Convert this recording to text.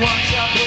watch out.